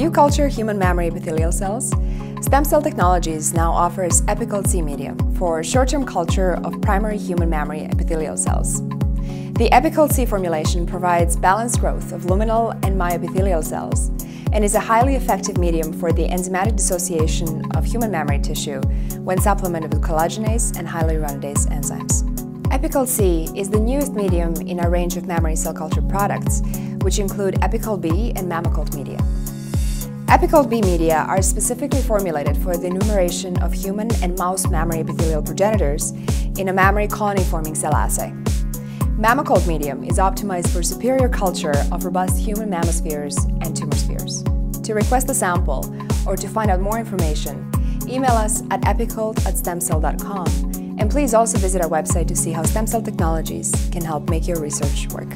you culture human mammary epithelial cells? Stem Cell Technologies now offers EpiCult C medium for short-term culture of primary human mammary epithelial cells. The EpiCult C formulation provides balanced growth of luminal and myoepithelial cells and is a highly effective medium for the enzymatic dissociation of human mammary tissue when supplemented with collagenase and hyaluronidase enzymes. EpiCult C is the newest medium in our range of mammary cell culture products, which include EpiCult B and MammoCult media. Epicult B media are specifically formulated for the enumeration of human and mouse mammary epithelial progenitors in a mammary colony-forming cell assay. MammoCult medium is optimized for superior culture of robust human mammospheres and tumor spheres. To request a sample or to find out more information, email us at epicult at stemcell.com and please also visit our website to see how stem cell technologies can help make your research work.